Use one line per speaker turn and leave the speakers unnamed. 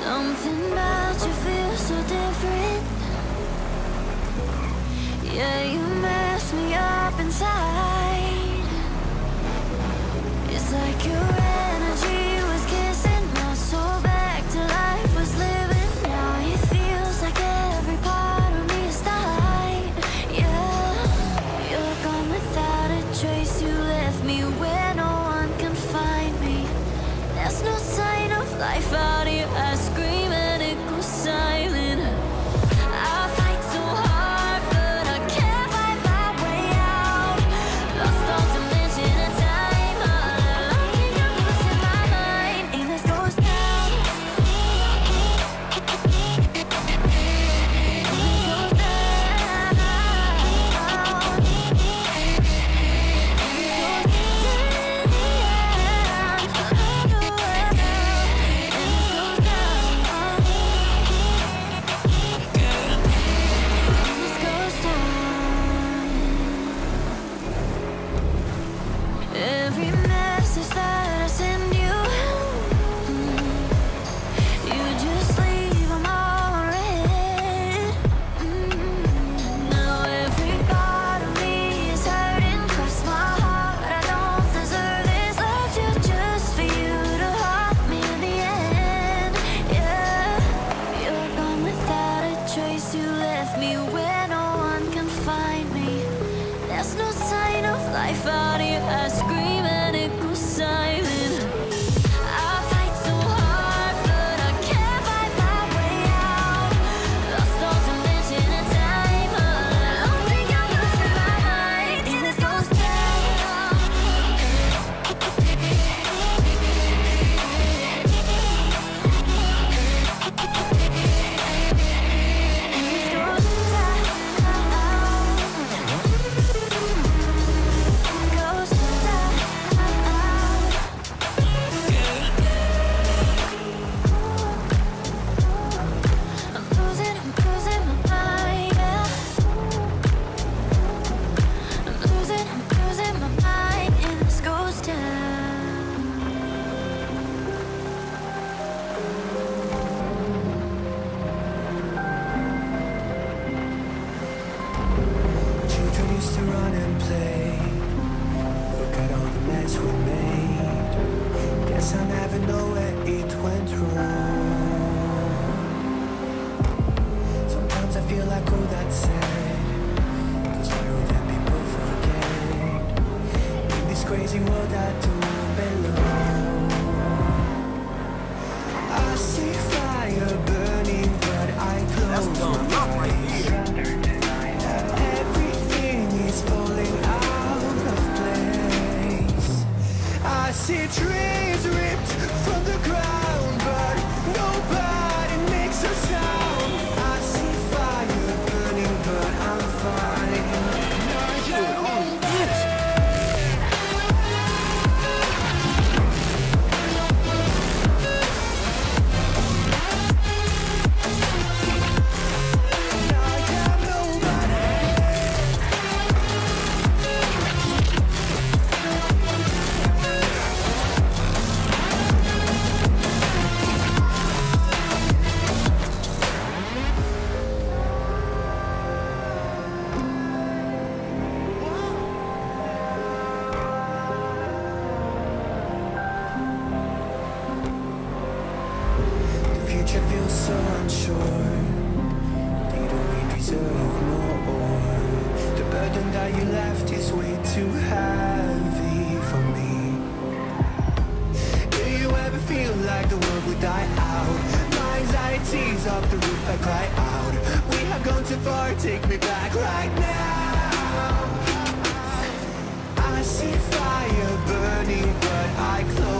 Something about you feels so different. Yeah, you mess me up inside. It's like you're life out here, I scream and it goes silent.
we made. Guess I never know where it went wrong. Sometimes I feel like all that's that people forget. In this crazy world I do. too far, take me back right now. I see fire burning, but I close